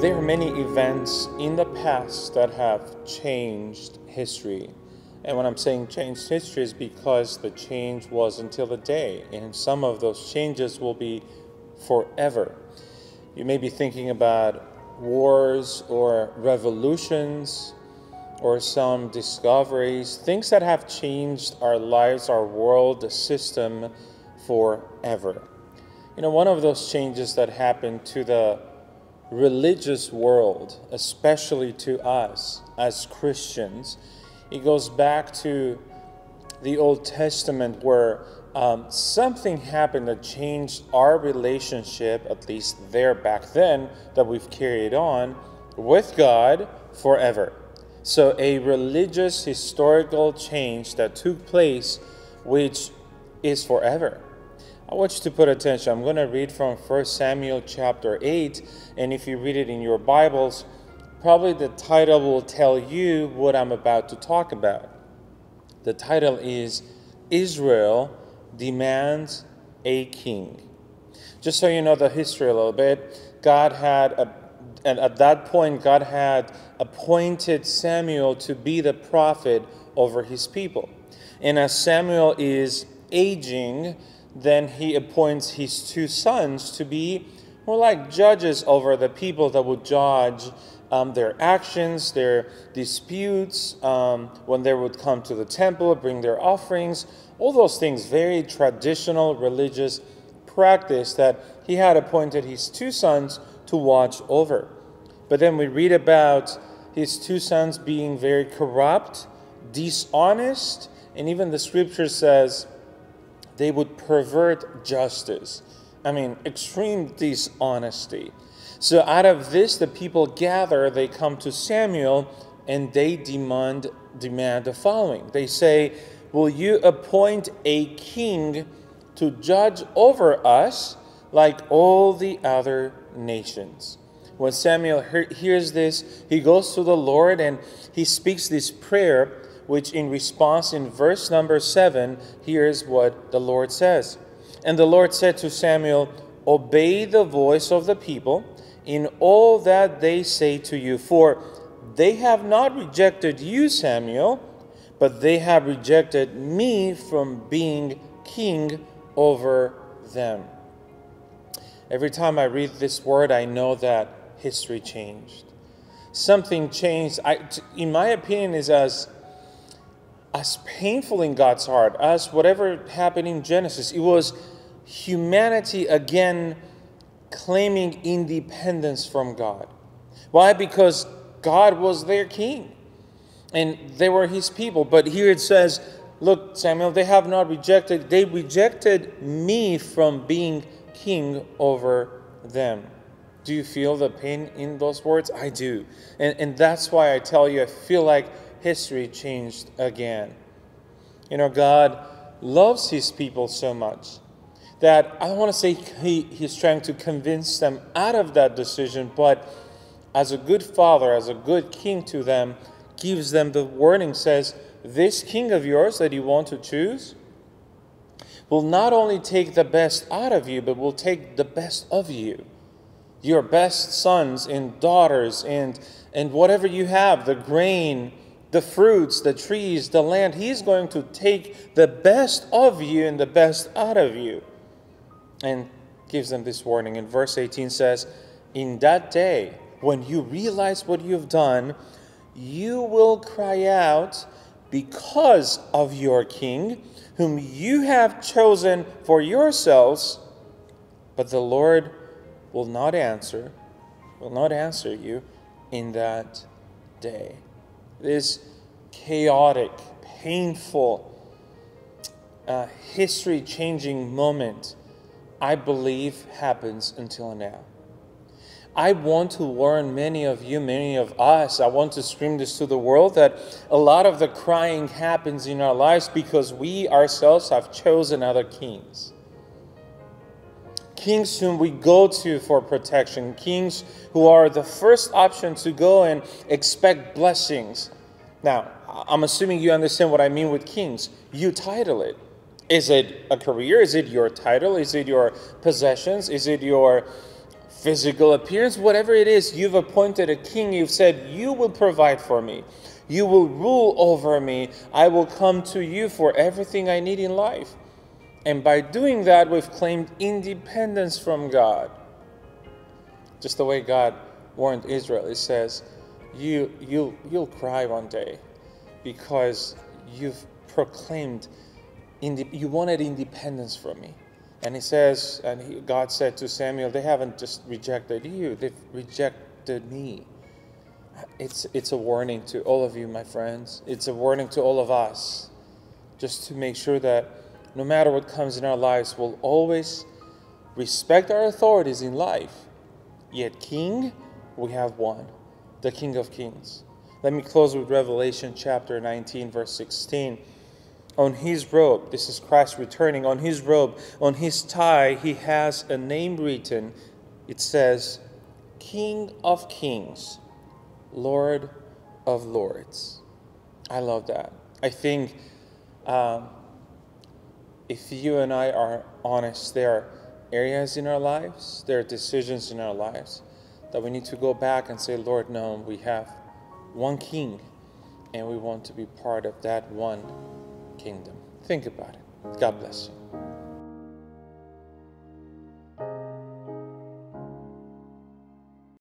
There are many events in the past that have changed history. And when I'm saying changed history is because the change was until the day, and some of those changes will be forever. You may be thinking about wars or revolutions or some discoveries, things that have changed our lives, our world, the system forever. You know, one of those changes that happened to the religious world, especially to us as Christians, it goes back to the Old Testament where um, something happened that changed our relationship, at least there back then, that we've carried on with God forever. So, a religious historical change that took place, which is forever. I want you to put attention. I'm going to read from 1 Samuel chapter 8, and if you read it in your Bibles, probably the title will tell you what I'm about to talk about. The title is Israel Demands a King. Just so you know the history a little bit, God had, a, and at that point, God had appointed Samuel to be the prophet over his people. And as Samuel is aging, then he appoints his two sons to be more like judges over the people that would judge um, their actions, their disputes, um, when they would come to the temple, bring their offerings, all those things, very traditional religious practice that he had appointed his two sons to watch over. But then we read about his two sons being very corrupt, dishonest, and even the scripture says they would pervert justice. I mean, extreme dishonesty. So out of this, the people gather, they come to Samuel, and they demand, demand the following. They say, Will you appoint a king to judge over us like all the other nations? When Samuel hears this, he goes to the Lord and he speaks this prayer which in response in verse number 7, here's what the Lord says. And the Lord said to Samuel, Obey the voice of the people in all that they say to you, for they have not rejected you, Samuel, but they have rejected me from being king over them. Every time I read this word, I know that history changed. Something changed, I, in my opinion, is as as painful in God's heart as whatever happened in Genesis. It was humanity again claiming independence from God. Why? Because God was their king and they were his people. But here it says, Look, Samuel, they have not rejected, they rejected me from being king over them. Do you feel the pain in those words? I do. And, and that's why I tell you, I feel like history changed again. You know, God loves his people so much that I don't want to say he, he's trying to convince them out of that decision, but as a good father, as a good king to them, gives them the warning says, This king of yours that you want to choose will not only take the best out of you, but will take the best of you. Your best sons and daughters and, and whatever you have, the grain, the fruits, the trees, the land. He's going to take the best of you and the best out of you. And gives them this warning. In verse 18 says, In that day, when you realize what you've done, you will cry out because of your king, whom you have chosen for yourselves, but the Lord will not answer, will not answer you in that day this chaotic, painful, uh, history changing moment, I believe happens until now. I want to warn many of you, many of us, I want to scream this to the world that a lot of the crying happens in our lives because we ourselves have chosen other kings kings whom we go to for protection, kings who are the first option to go and expect blessings. Now, I'm assuming you understand what I mean with kings. You title it. Is it a career? Is it your title? Is it your possessions? Is it your physical appearance, whatever it is, you've appointed a king. You've said, You will provide for me. You will rule over me. I will come to you for everything I need in life. And by doing that, we've claimed independence from God. Just the way God warned Israel, it says, you, you, You'll cry one day because you've proclaimed, you wanted independence from me. And he says, and he, God said to Samuel, they haven't just rejected you, they've rejected me. It's, it's a warning to all of you, my friends. It's a warning to all of us, just to make sure that no matter what comes in our lives, we'll always respect our authorities in life. Yet, King, we have one, the King of Kings. Let me close with Revelation chapter 19, verse 16. On his robe, this is Christ returning, on his robe, on his tie, he has a name written. It says, King of Kings, Lord of Lords. I love that. I think um, if you and I are honest, there are areas in our lives, there are decisions in our lives that we need to go back and say, Lord, no, we have one king and we want to be part of that one kingdom. Think about it. God bless you.